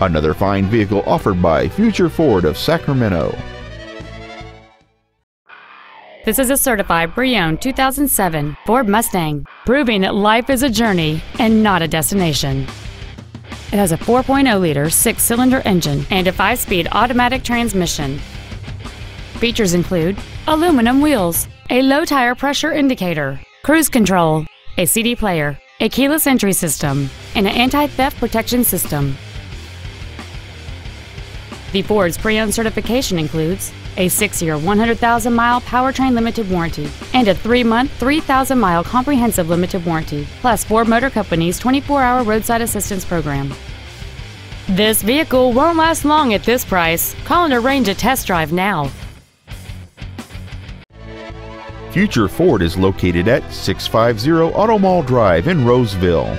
Another fine vehicle offered by Future Ford of Sacramento. This is a certified pre-owned 2007 Ford Mustang, proving that life is a journey and not a destination. It has a 4.0-liter six-cylinder engine and a five-speed automatic transmission. Features include aluminum wheels, a low tire pressure indicator, cruise control, a CD player, a keyless entry system, and an anti-theft protection system. The Ford's pre-owned certification includes a 6-year 100,000-mile powertrain limited warranty and a 3-month 3,000-mile comprehensive limited warranty, plus Ford Motor Company's 24-hour roadside assistance program. This vehicle won't last long at this price. Call and arrange a test drive now. Future Ford is located at 650 Auto Mall Drive in Roseville.